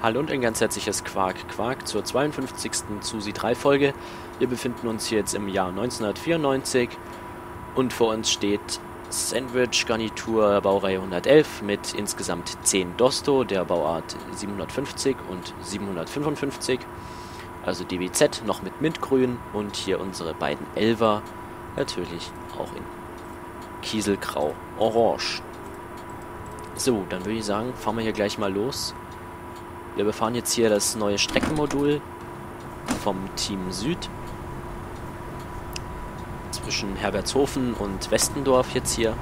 Hallo und ein ganz herzliches Quark Quark zur 52. Susi 3 Folge. Wir befinden uns hier jetzt im Jahr 1994 und vor uns steht Sandwich Garnitur Baureihe 111 mit insgesamt 10 Dosto der Bauart 750 und 755, also DBZ noch mit Mintgrün und hier unsere beiden Elver natürlich auch in Kieselgrau Orange. So, dann würde ich sagen, fahren wir hier gleich mal los. Wir befahren jetzt hier das neue Streckenmodul vom Team Süd. Zwischen Herbertshofen und Westendorf jetzt hier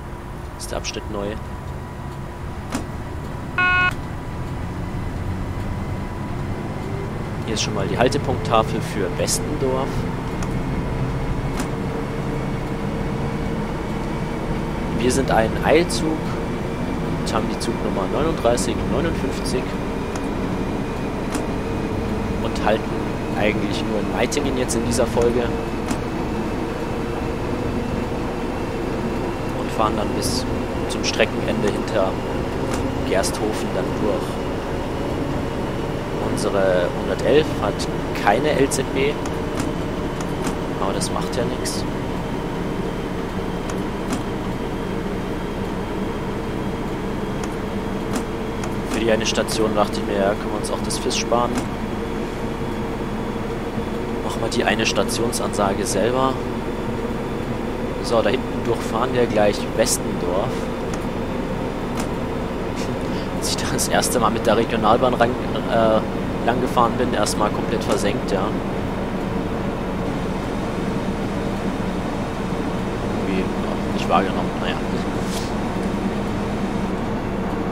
ist der Abschnitt neu. Hier ist schon mal die Haltepunkttafel für Westendorf. Wir sind ein Eilzug und haben die Zugnummer 3959 und halten eigentlich nur in Meitingen jetzt in dieser Folge. Und fahren dann bis zum Streckenende hinter Gersthofen dann durch. Unsere 111 hat keine LZB, aber das macht ja nichts. Für die eine Station dachte ich mir, ja, können wir uns auch das FIS sparen machen wir die eine Stationsansage selber. So, da hinten durchfahren wir gleich Westendorf. Als ich da das erste Mal mit der Regionalbahn ran, äh, lang gefahren bin, erstmal komplett versenkt, ja. Irgendwie nicht wahrgenommen, naja.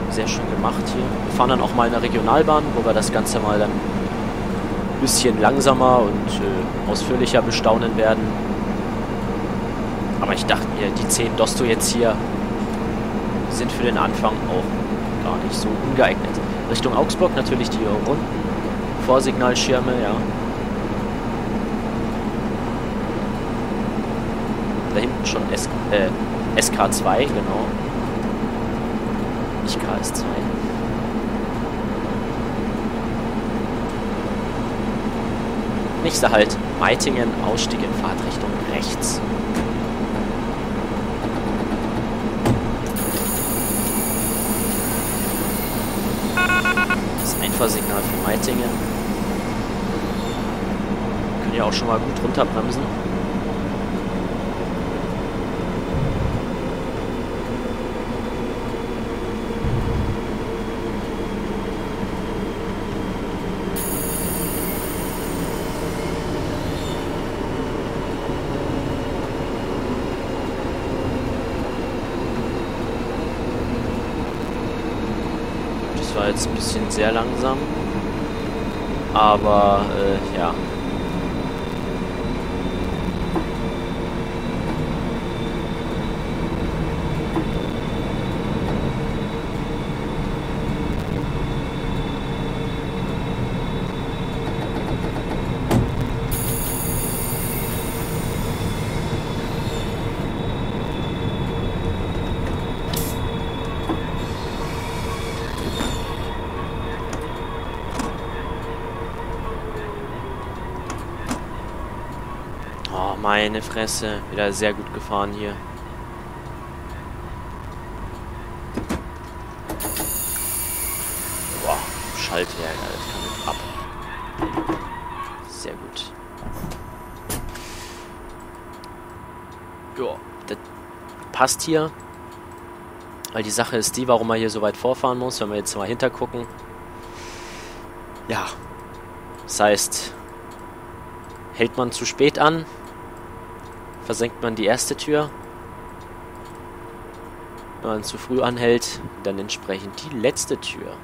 Sehr schön gemacht hier. Wir fahren dann auch mal in der Regionalbahn, wo wir das Ganze mal dann bisschen langsamer und äh, ausführlicher bestaunen werden. Aber ich dachte mir, die 10 Dosto jetzt hier sind für den Anfang auch gar nicht so ungeeignet. Richtung Augsburg natürlich die runden Vorsignalschirme, ja. Da hinten schon S äh, SK2, genau. Nicht KS2. Nächster Halt, Meitingen, Ausstieg in Fahrtrichtung rechts. Das Einfahrsignal für Meitingen. Können ja auch schon mal gut runterbremsen. war jetzt ein bisschen sehr langsam. Aber, äh, ja. Oh, meine Fresse. Wieder sehr gut gefahren hier. Boah, Schaltwerk, das kann mit ab. Sehr gut. Ja, das passt hier. Weil die Sache ist die, warum man hier so weit vorfahren muss, wenn wir jetzt mal hintergucken. Ja. Das heißt, hält man zu spät an, versenkt man die erste Tür. Wenn man zu früh anhält, dann entsprechend die letzte Tür.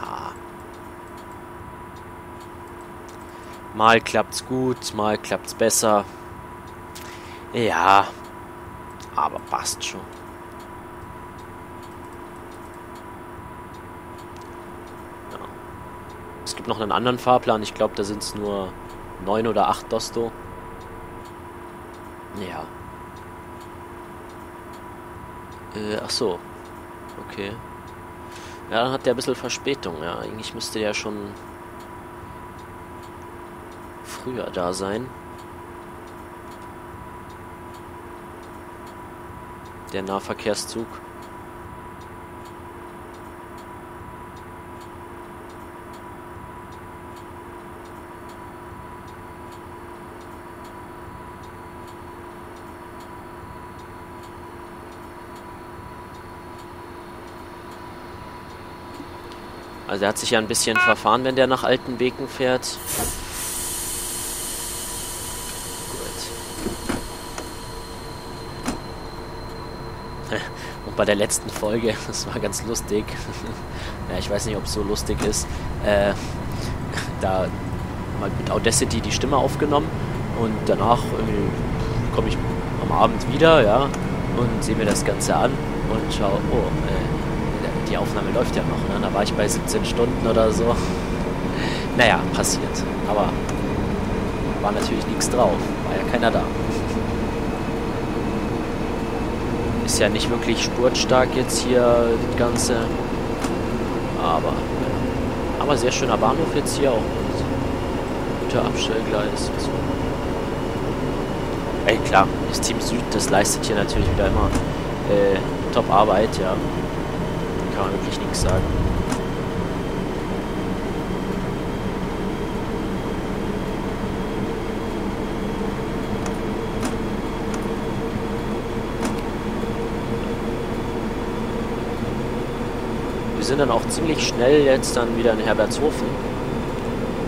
Ja. Mal klappt's gut, mal klappt's besser. Ja, aber passt schon. Es gibt noch einen anderen Fahrplan. Ich glaube, da sind es nur neun oder acht Dosto. Ja. Äh, ach so. Okay. Ja, dann hat der ein bisschen Verspätung, ja. Eigentlich müsste der schon früher da sein. Der Nahverkehrszug. Also er hat sich ja ein bisschen verfahren, wenn der nach Altenbeken fährt. Gut. Und bei der letzten Folge, das war ganz lustig. ja, ich weiß nicht, ob es so lustig ist. Äh, da mal mit Audacity die Stimme aufgenommen und danach komme ich am Abend wieder, ja, und sehe mir das Ganze an und schaue, oh, Aufnahme läuft ja noch. Ne? Da war ich bei 17 Stunden oder so. Naja, passiert. Aber war natürlich nichts drauf. War ja keiner da. Ist ja nicht wirklich spurtstark jetzt hier das Ganze. Aber, aber sehr schöner Bahnhof jetzt hier auch. Guter Abstellgleis. So. Ey, klar, das Team Süd, das leistet hier natürlich wieder immer äh, Top-Arbeit, ja kann man wirklich nichts sagen. Wir sind dann auch ziemlich schnell jetzt dann wieder in Herbertshofen.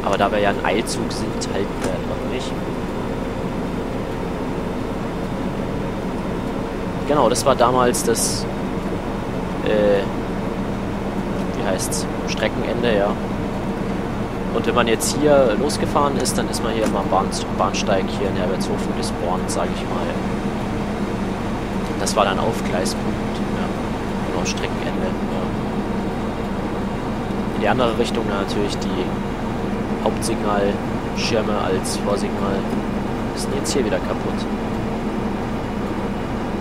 Aber da wir ja ein Eilzug sind, halt äh, noch nicht. Genau, das war damals das äh, heißt Streckenende, ja. Und wenn man jetzt hier losgefahren ist, dann ist man hier am Bahn Bahnsteig hier in Herbertshofen gespawnt, sage ich mal. Das war dann Aufgleispunkt, ja. Genau, Streckenende, ja. In die andere Richtung natürlich die Hauptsignalschirme als Vorsignal sind jetzt hier wieder kaputt.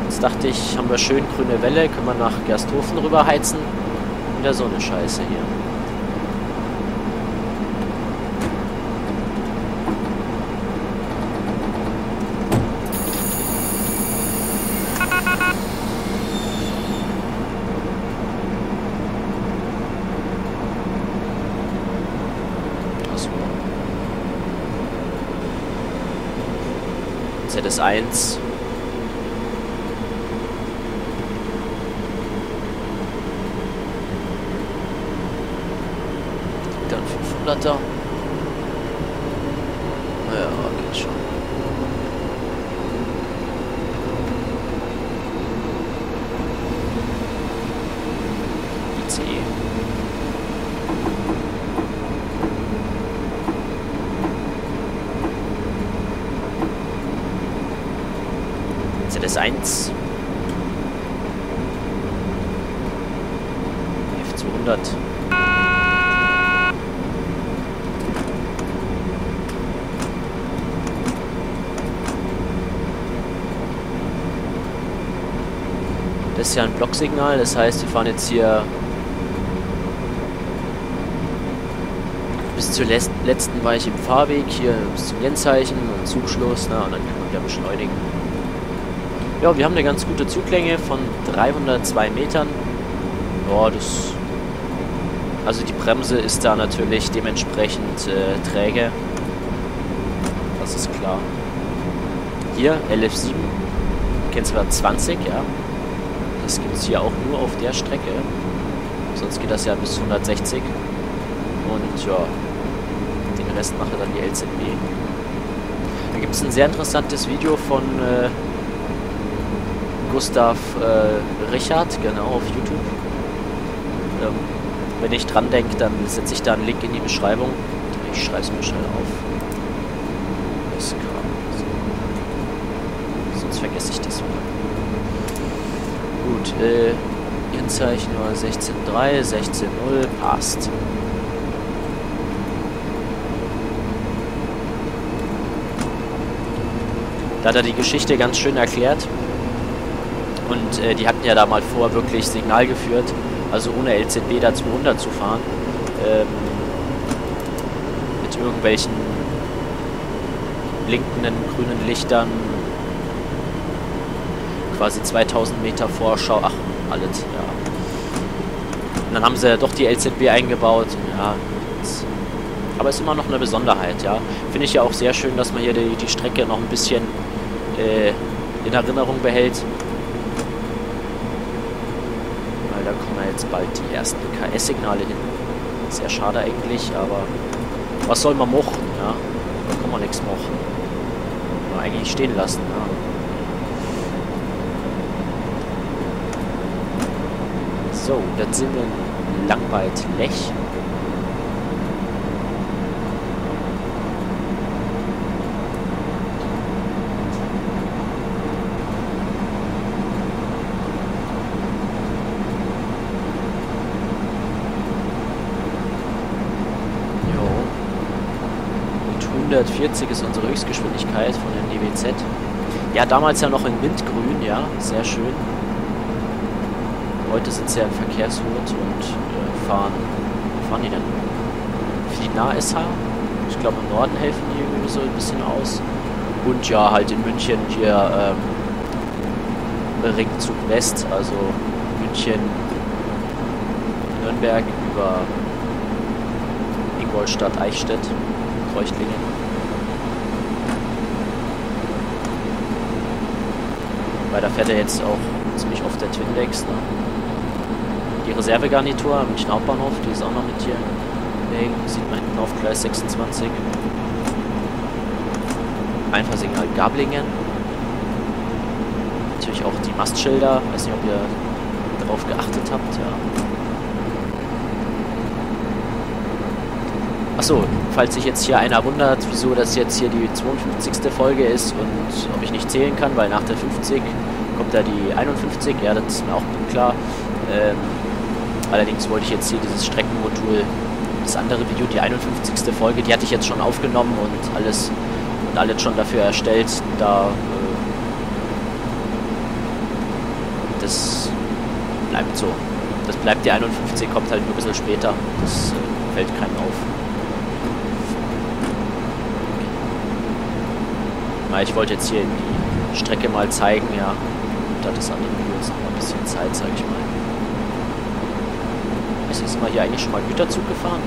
Jetzt dachte ich, haben wir schön grüne Welle, können wir nach Gersthofen rüber heizen wieder so eine Scheiße hier. ZS1 Schon. ICE. ZS1 F200 Das ist ja ein Blocksignal, das heißt, wir fahren jetzt hier bis zur letzten Weiche im Fahrweg, hier bis zum Jennzeichen und Zugschluss, na, und dann können wir wieder beschleunigen. Ja, wir haben eine ganz gute Zuglänge von 302 Metern. Ja, das... Also die Bremse ist da natürlich dementsprechend äh, träge. Das ist klar. Hier, LF7, kennst du 20, ja. Das gibt es hier auch nur auf der Strecke. Sonst geht das ja bis 160. Und ja, den Rest mache dann die LZB. Da gibt es ein sehr interessantes Video von äh, Gustav äh, Richard, genau, auf YouTube. Ähm, wenn ich dran denke, dann setze ich da einen Link in die Beschreibung. Ich schreibe es mir schnell auf. Sonst vergesse ich das wieder. Äh, Kennzeichen war 16.3, 16.0, passt. Da hat er die Geschichte ganz schön erklärt. Und äh, die hatten ja da mal vor, wirklich Signal geführt. Also ohne LZB da 200 zu fahren. Ähm, mit irgendwelchen blinkenden grünen Lichtern. Quasi 2000 Meter Vorschau. Ach, alles, ja. Und dann haben sie ja doch die LZB eingebaut. Ja, aber ist immer noch eine Besonderheit, ja. Finde ich ja auch sehr schön, dass man hier die, die Strecke noch ein bisschen äh, in Erinnerung behält. Weil da kommen ja jetzt bald die ersten KS-Signale hin. Sehr schade eigentlich, aber was soll man machen, ja? Da kann man nichts machen. Kann eigentlich stehen lassen, ja. So, dann sind wir in Langwald-Lech. 140 ist unsere Höchstgeschwindigkeit von dem DWZ. Ja, damals ja noch in Windgrün, ja, sehr schön. Heute sind sie ja im Verkehrsrot und äh, fahren, wo fahren die denn? Fina SH. Ich glaube im Norden helfen die irgendwie so ein bisschen aus. Und ja, halt in München hier ähm, Ringzug West, also München, Nürnberg über Ingolstadt, Eichstätt, Kreuchtlingen. Weil da fährt er jetzt auch ziemlich oft der Twindex. Ne? Die Reservegarnitur am München Hauptbahnhof, die ist auch noch mit hier. Nee, sieht man hinten auf Gleis 26. Einfahrsignal Gablingen. Natürlich auch die Mastschilder. Weiß nicht, ob ihr darauf geachtet habt. Ja. Achso, falls sich jetzt hier einer wundert, wieso das jetzt hier die 52. Folge ist und ob ich nicht zählen kann, weil nach der 50 kommt da die 51. Ja, das ist mir auch klar. Ähm, allerdings wollte ich jetzt hier dieses Streckenmodul, das andere Video, die 51. Folge, die hatte ich jetzt schon aufgenommen und alles und alles schon dafür erstellt. Da äh, das bleibt so. Das bleibt die 51, kommt halt nur ein bisschen später. Das äh, fällt keinem auf. Na, ich wollte jetzt hier die Strecke mal zeigen, ja. Da das andere Video ist noch ein bisschen Zeit, sage ich mal. Ist jetzt mal hier eigentlich schon mal Güterzug gefahren?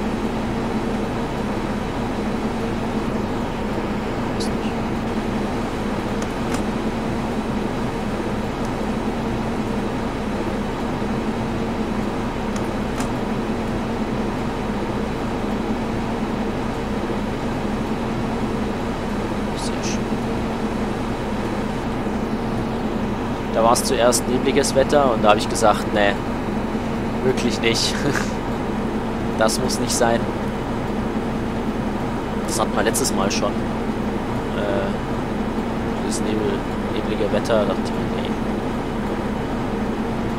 Da war es zuerst nebliges Wetter und da habe ich gesagt, nee, wirklich nicht. das muss nicht sein. Das hatten wir letztes Mal schon. Äh, dieses Nebel, neblige Wetter, dachte ich mir, nee.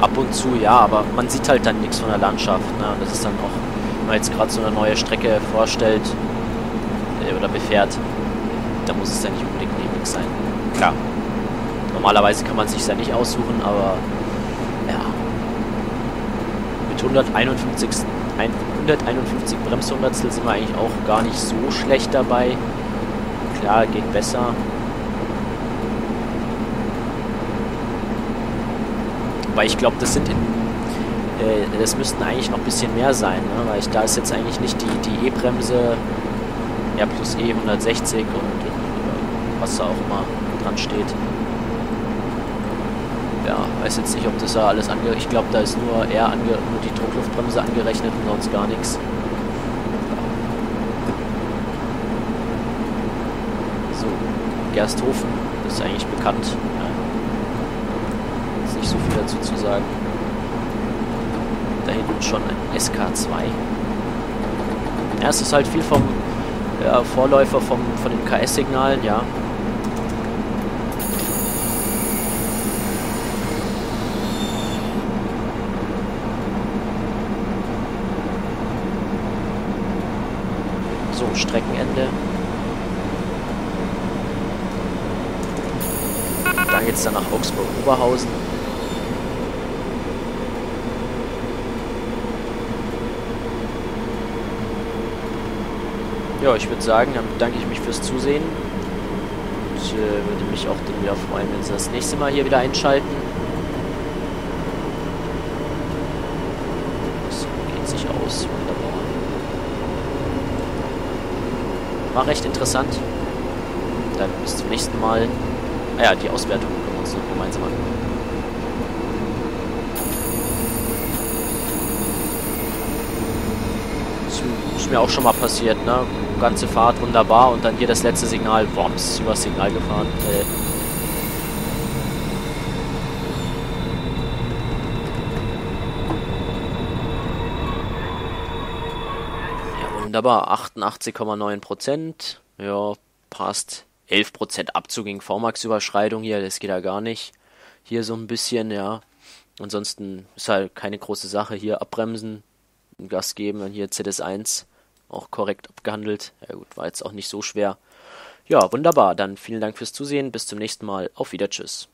Ab und zu ja, aber man sieht halt dann nichts von der Landschaft. Ne? Und das ist dann auch, wenn man jetzt gerade so eine neue Strecke vorstellt äh, oder befährt, da muss es ja nicht unbedingt neblig sein. Klar, Normalerweise kann man es sich ja nicht aussuchen, aber 151, 151 Bremshundertstel sind wir eigentlich auch gar nicht so schlecht dabei. Klar, geht besser. Weil ich glaube, das sind in äh, das müssten eigentlich noch ein bisschen mehr sein, ne? weil ich, da ist jetzt eigentlich nicht die, die E-Bremse ja, plus E 160 und, und was da auch immer dran steht weiß jetzt nicht, ob das da alles ange... Ich glaube, da ist nur eher ange nur die Druckluftbremse angerechnet und sonst gar nichts. So, Gersthofen, ist eigentlich bekannt. Ja. Ist nicht so viel dazu zu sagen. Da hinten schon ein SK2. Ja, es ist halt viel vom ja, Vorläufer vom, von den KS-Signalen, ja. am Streckenende. Dann geht es dann nach Augsburg-Oberhausen. Ja, ich würde sagen, dann bedanke ich mich fürs Zusehen. Und äh, würde mich auch dann wieder freuen, wenn Sie das nächste Mal hier wieder einschalten. War recht interessant. Dann bis zum nächsten Mal. Ah ja, die Auswertung können wir uns noch gemeinsam angucken. Ist mir auch schon mal passiert, ne? Ganze Fahrt wunderbar und dann hier das letzte Signal, Woms, übers Signal gefahren. Äh. Ja, wunderbar. 88,9% Ja, passt. 11% Abzug gegen VMAX-Überschreitung hier, das geht ja gar nicht. Hier so ein bisschen, ja. Ansonsten ist halt keine große Sache. Hier abbremsen, Gas geben, dann hier ZS1 auch korrekt abgehandelt. Ja gut, war jetzt auch nicht so schwer. Ja, wunderbar. Dann vielen Dank fürs Zusehen. Bis zum nächsten Mal. Auf Wieder. Tschüss.